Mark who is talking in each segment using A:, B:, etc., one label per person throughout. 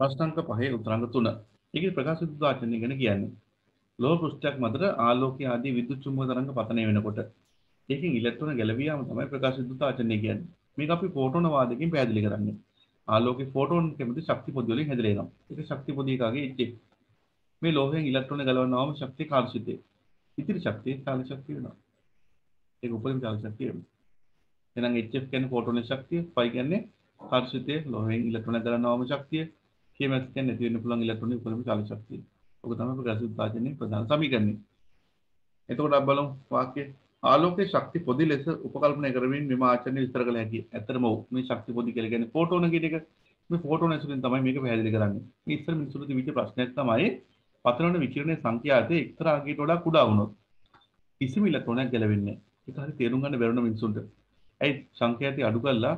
A: ප්‍රශ්නාංක පහේ උත්තරංග 3. ඒකේ ප්‍රකාශ විද්‍යුත් ආචරණය ගැන කියන්නේ. ලෝහ පෘෂ්ඨයක් මතට ආලෝකය ආදී විද්‍යුත් චුම්බක තරංග පතනය වෙනකොට ඒකෙන් ඉලෙක්ට්‍රෝන ගැලවියාම තමයි ප්‍රකාශ විද්‍යුත් ආචරණය කියන්නේ. මේක අපි ෆෝටෝන වාදකයෙන් පැහැදිලි කරන්නේ. ආලෝකේ ෆෝටෝන් කැමති ශක්ති පොදි වලින් හැදලා එනවා. ඒක ශක්ති පොදි එකගේ HF. මේ ලෝහයෙන් ඉලෙක්ට්‍රෝන ගලවනවාම ශක්තිය කාර්යසිතේ. ඉතිරි ශක්තිය චාලක ශක්තිය වෙනවා. ඒක උපරිම චාලක ශක්තිය වෙනවා. එහෙනම් HF කියන්නේ ෆෝටෝන ශක්තිය, ෆයි කියන්නේ කාර්යසිතේ ලෝහයෙන් ඉලෙක්ට්‍රෝන ගලවනවාම ශක්තිය, KMX කියන්නේ නැති වෙන්න පුළුවන් ඉලෙක්ට්‍රෝන උපරිම චාලක ශක්තිය. ඔක තමයි ප්‍රකාශ විභාජනයේ ප්‍රධාන සමීකරණය. එතකොට අපි බලමු වාක්‍ය ආලෝකයේ ශක්ති පොදි ලෙස උපකල්පනය කරමින් මෙම ආචරණය විස්තර කළ හැකියි. ඇත්තටම ඔව් මේ ශක්ති පොදි කියලා කියන්නේ ෆෝටෝන කියන එක. මේ ෆෝටෝන ඇසුරින් තමයි මේක පැහැදිලි කරන්නේ. මේ ඉස්සර මිනිසුන්ට තිබිච්ච ප්‍රශ්නයක් තමයි පතනවන විකිරණයේ සංඛ්‍යාතේ එක්තරා අගයකට වඩා කුඩා වුණොත් කිසිම ඉලෙක්ට්‍රෝනයක් ගැලවෙන්නේ නැහැ. ඒක හරි තේරුම් ගන්න බැරුණ මිනිසුන්ට. ඇයි සංඛ්‍යාතය අඩු කරලා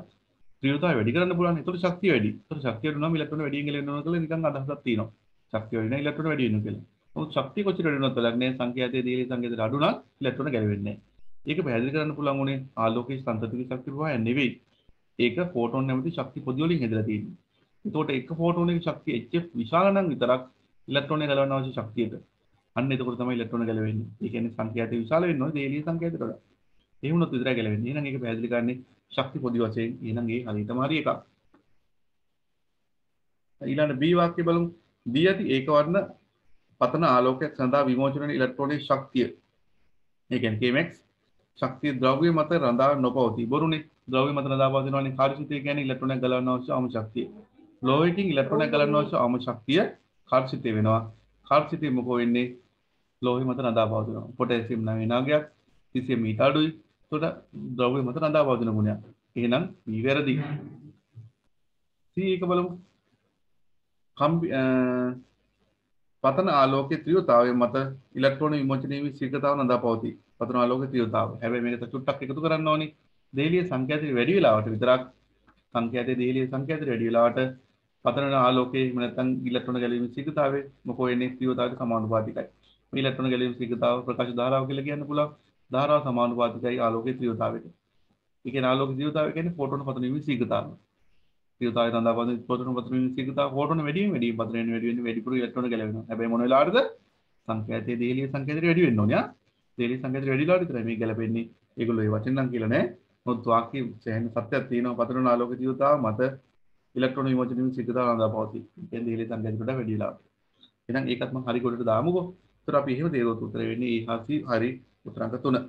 A: ත්‍රිවතාවය වැඩි කරන්න පුළුවන්. ඒතකොට ශක්තිය වැඩි. ඒතකොට ශක්තිය අඩු නම් ඉලෙක්ට්‍රෝන වැඩියෙන් ගැලවෙනවා කියලා නිකන් අදහසක් තියෙනවා. ශක්තිය වැඩි නම් ඉලෙක්ට්‍රෝන වැඩි වෙනවා කියලා. නමුත් ශක්තිය කොච්චර වැඩි වුණත් බලක් නෑ සංඛ්‍යාතයේ දීලි සංකේතයට අඩු නම් ඉලෙක්ට්‍රෝන ගැලවෙන්නේ නෑ. ඒක පැහැදිලි කරන්න පුළුවන් උනේ ආලෝකයේ සංතතික ශක්ති ප්‍රවාහය නෙවෙයි. ඒක ෆෝටෝන් නැමැති ශක්ති පොදි වලින් හැදලා තියෙන්නේ. ඒතකොට එක ෆෝටෝනක ශක්තිය HF විශාල නම් විතරක් ඉලෙක්ට්‍රෝන ගලවන්න අවශ්‍ය ශක්තියට. අන්න එතකොට තමයි ඉලෙක්ට්‍රෝන ගැලවෙන්නේ. ඒ කියන්නේ සංඛ්‍යාතය විශාල වෙන්න ඕනේ දේලිය සංඛ්‍යාතයට වඩා. ඒ වුණොත් විතරයි ගැලවෙන්නේ. එහෙනම් ඒක පැහැදිලි කරන්නේ ශක්ති පොදි වශයෙන්. එහෙනම් ඒ හරියටම හරි එකක්. ඊළඟ B වාක්‍ය බලමු. දී ඇති ඒකවර්ණ පතන ආලෝකයක් සඳහා විමෝචන වන ඉලෙක්ට්‍රෝනයේ ශක්තිය. ඒ කියන්නේ KMX ශක්තිය ද්‍රව්‍ය මත රඳා නොපවතී. බොරුනේ. ද්‍රව්‍ය මත රඳා පවතිනවානේ කාර්යසිතය කියන්නේ ඉලෙක්ට්‍රෝනයක් ගලවන්න අවශ්‍ය ආම ශක්තිය. ලෝහයකින් ඉලෙක්ට්‍රෝනයක් ගලවන්න අවශ්‍ය ආම ශක්තිය කාර්යසිතය වෙනවා. කාර්යසිතය මොකෝ වෙන්නේ? ලෝහය මත රඳා පවතිනවා. පොටෑසියම් නම් විනාගයක් 30 මීට අඩුයි. එතකොට ද්‍රව්‍ය මත රඳා පවතින ගුණයක්. එහෙනම් B වැරදි. C එක බලමු. කම්බි පතන ආලෝකයේ ත්‍රිවතාවය මත ඉලෙක්ට්‍රෝන විමෝචනය වී ශීඝ්‍රතාව නදා පවතී. පතන ආලෝකයේ ත්‍රිවතාවය. හැබැයි මේක චුට්ටක් එකතු කරන්න ඕනි. දේලිය සංඛ්‍යාතය වැඩි වෙලාවට විතරක් සංඛ්‍යාතයේ දේලිය සංඛ්‍යාතය වැඩි වෙලාවට පතන ආලෝකයේ එහෙම නැත්නම් ඉලෙක්ට්‍රෝන ගැලවීමේ ශීඝ්‍රතාවය මොකෝ වෙන්නේ ත්‍රිවතාවයට සමානුපාතිකයි. මේ ඉලෙක්ට්‍රෝන ගැලවීමේ ශීඝ්‍රතාව ප්‍රකාශ ධාරාව කියලා කියන්න පුළුවන්. ධාරාව සමානුපාතිකයි ආලෝකයේ ත්‍රිවතාවයට. ඒ කියන්නේ ආලෝක ත්‍රිවතාවය කියන්නේ ෆෝටෝන පතන වීමේ ශීඝ්‍රතාවය. ත්‍රිවතාවය තඳා පතන ප්‍රෝටෝන පතන වීමේ ශීඝ්‍රතාව ෆෝටෝන වැඩි වෙන වැඩි පතන වෙන වැඩි වෙන වැඩිපුර ඉලෙක්ට්‍රෝන ගැලවෙනවා. හැබැයි මොන වෙලාවටද සංඛ්‍යාතයේ දේලිය සංඛ්‍යාතයට වැඩි වෙන්න ඕනේ. දේලිය සංඛ්‍යාතයට වැඩි වෙලාවට විතරයි මේ ගැලපෙන්නේ. ඒගොල්ලෝ ඒ වචන නම් කියලා නෑ. මොකද වාක්‍ය සෑහෙන සත්‍යයක් තියෙනවා පතන ආලෝක ත්‍රිවතාව මත ඉලෙක්ට්‍රෝන විමෝචන වීමේ ශීඝ්‍රතාව නදා පවතී. කියන්නේ දේලිය සංඛ්‍යාතයට වඩා වැඩි වෙලාවට. එහෙනම් ඒකත් මම හරි කොටට දාමුකෝ. ඒතර අපි එහෙම දේරුවත් උත්තර වෙන්නේ ඒ හසි හරි കുത്രാക്കത്തുണ്ട്